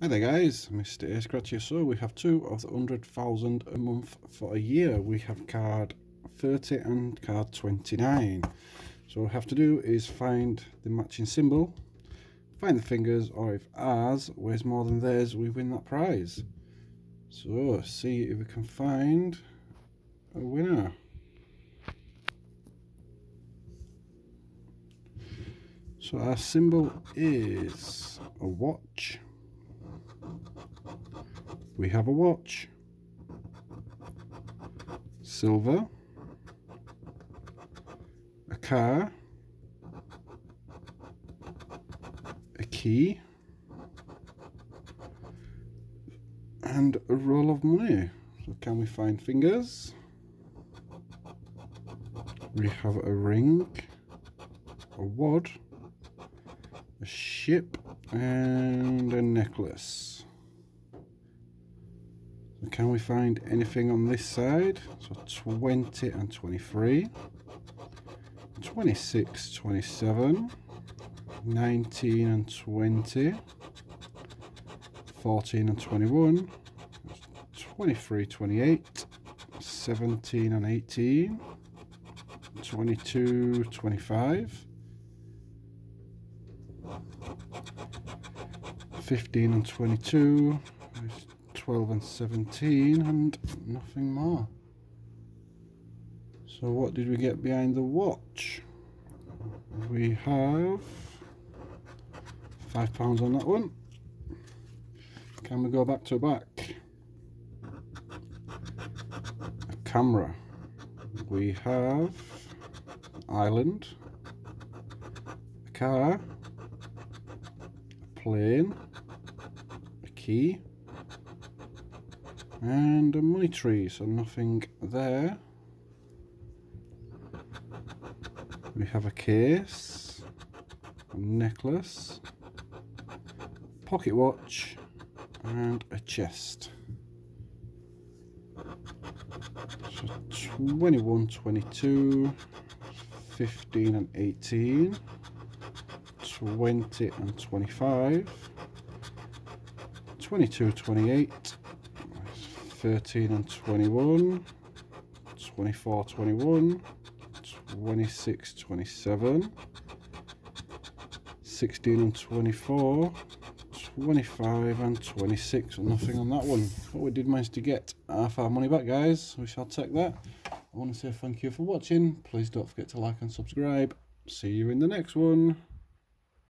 Hi there guys, Mr. Scratch So we have two of the 100,000 a month for a year. We have card 30 and card 29. So what we have to do is find the matching symbol, find the fingers, or if ours weighs more than theirs, we win that prize. So see if we can find a winner. So our symbol is a watch we have a watch, silver, a car, a key, and a roll of money. So can we find fingers? We have a ring, a wad, a ship, and a necklace. Can we find anything on this side? So 20 and 23, 26, 27, 19 and 20, 14 and 21, 23, 28, 17 and 18, 22, 25, 15 and 22, 12 and 17 and nothing more. So what did we get behind the watch? We have five pounds on that one. Can we go back to back? A camera. We have island, a car, a plane, a key, and a money tree so nothing there. We have a case a necklace pocket watch and a chest. So 21 22 15 and 18 20 and 25 22 28 13 and 21, 24, 21, 26, 27, 16 and 24, 25 and 26. Nothing on that one. But we did manage to get half our money back, guys. We shall take that. I want to say thank you for watching. Please don't forget to like and subscribe. See you in the next one.